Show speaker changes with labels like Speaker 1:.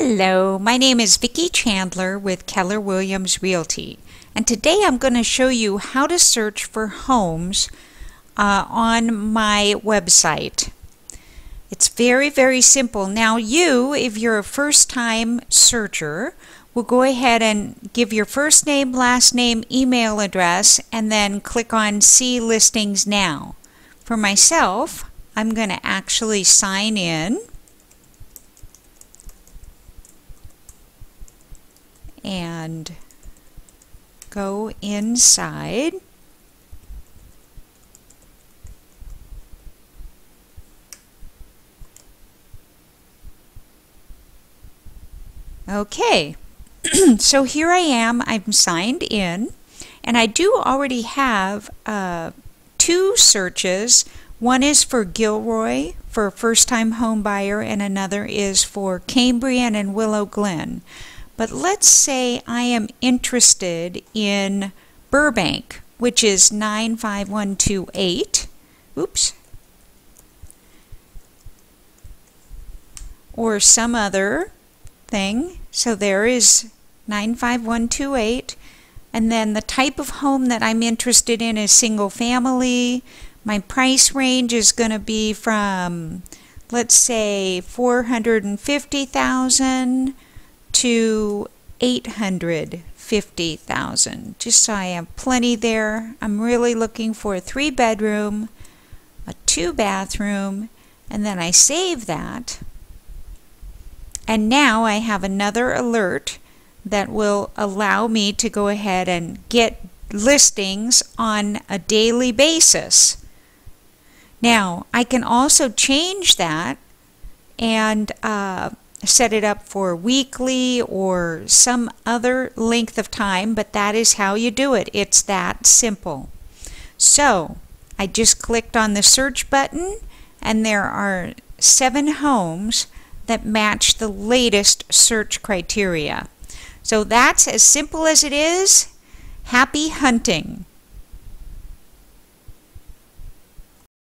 Speaker 1: Hello, my name is Vickie Chandler with Keller Williams Realty, and today I'm going to show you how to search for homes uh, on my website. It's very, very simple. Now, you, if you're a first time searcher, will go ahead and give your first name, last name, email address, and then click on See Listings Now. For myself, I'm going to actually sign in. And go inside. Okay, so here I am, I'm signed in, and I do already have uh, two searches. One is for Gilroy for first time home buyer, and another is for Cambrian and Willow Glen. But let's say I am interested in Burbank, which is 95128. Oops. Or some other thing. So there is 95128. And then the type of home that I'm interested in is single family. My price range is going to be from, let's say, 450,000 to 850,000 just so I have plenty there. I'm really looking for a three bedroom, a two bathroom, and then I save that. And now I have another alert that will allow me to go ahead and get listings on a daily basis. Now, I can also change that and uh, set it up for weekly or some other length of time, but that is how you do it. It's that simple. So I just clicked on the search button and there are seven homes that match the latest search criteria. So that's as simple as it is. Happy hunting!